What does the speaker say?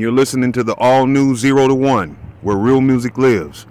You're listening to the all new Zero to One, where real music lives.